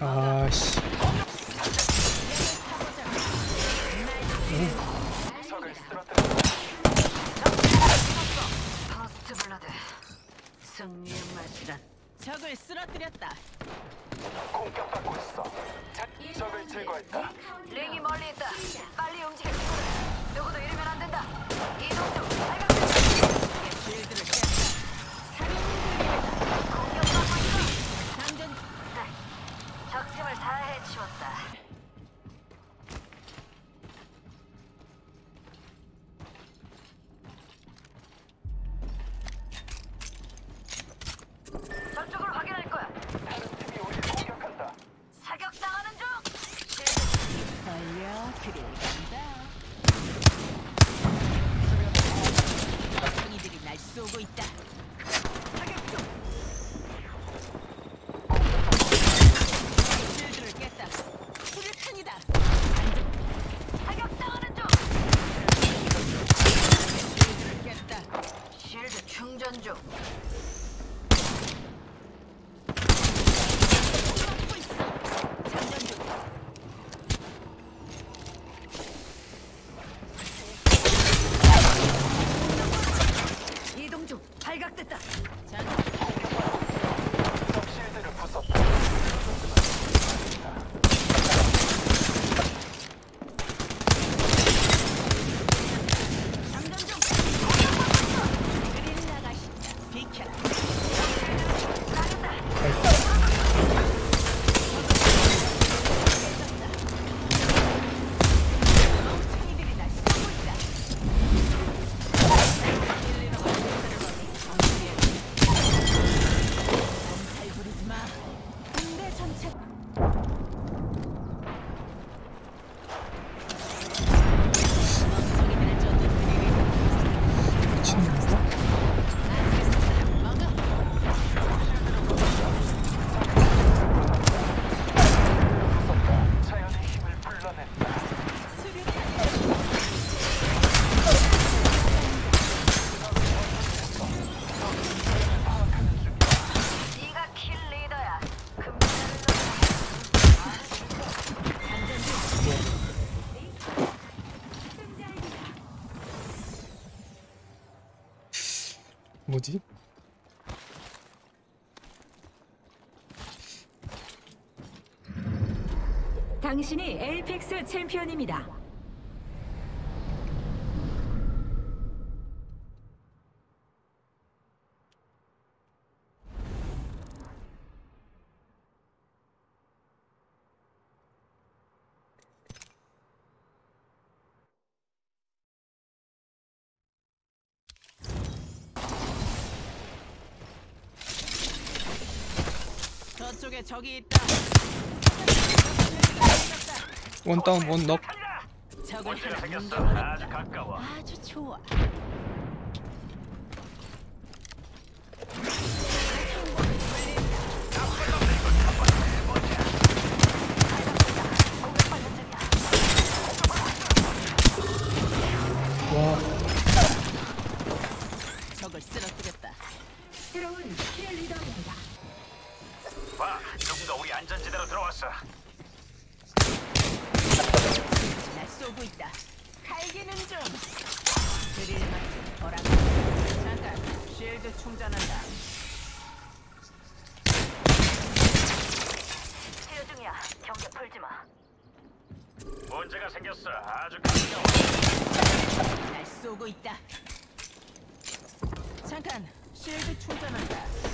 아, 씨. 적을 쓰러뜨렸다. 공격받고 있어. 적을 제거했다. 링이 멀리 있다. 場 뭐지? 당신이 엘픽스 챔피언입니다. 저쪽에 적이 있다. 원 다운 원넉 적을 하나 옮겨. 아주 가까워. 아주 좋아. 됐어. 아주 가까워. 날 쏘고 있다. 잠깐, 실드 충전한다.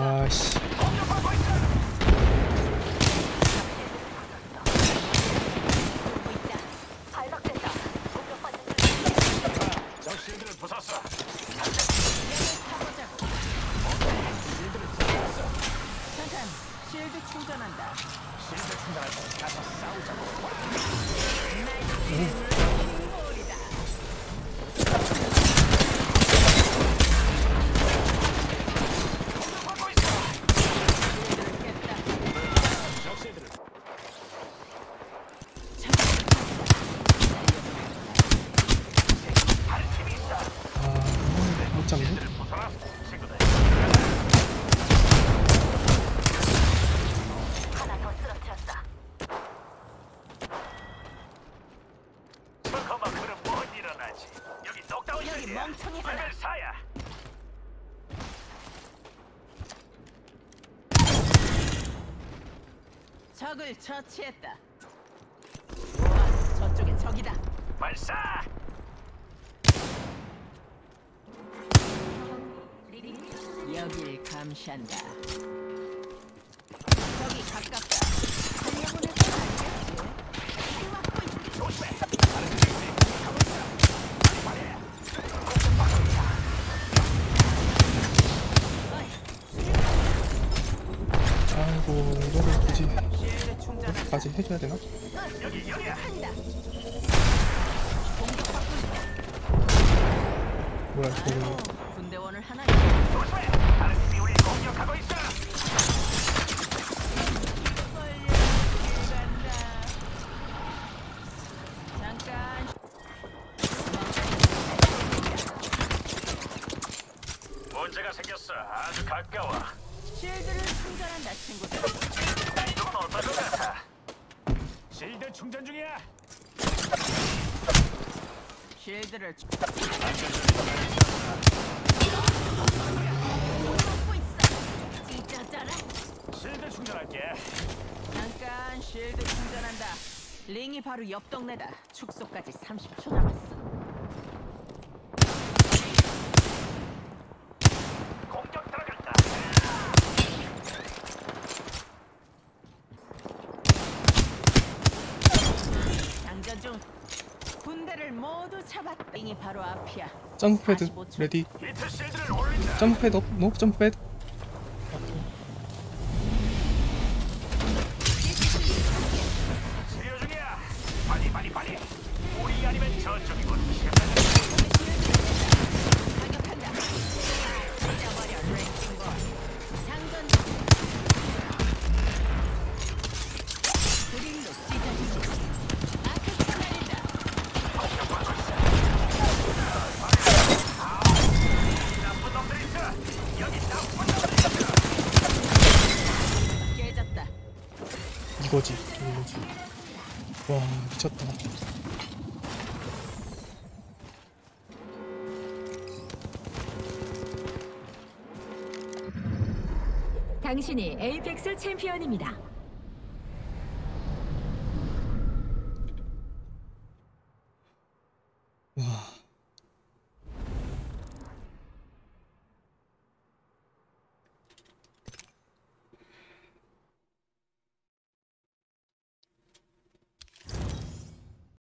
아씨 쉴드 충전한다. 실드 충전할 때 가서 싸우자고. 천천히 하라. 사야. 적을 처치했다. 와, 저쪽에 적이다. 발사! 여길 감시한다. 이 정도 굳이 까지 해줘야 되나? 뭐야, 저거. 군대원을 하나. 도사야! 다른 팀이 우리를 공격하고 있어! 실드 충전 중이야. 실드를 쉴드 충전할게. 잠깐 실드 충전한다. 링이 바로 옆 동네다. 축소까지 30초 남았어. 점프패드 레디. 점프패드 업, 노 점프패드. 이거지 이거지. 와 미쳤다. 당신이 에이펙스 챔피언입니다.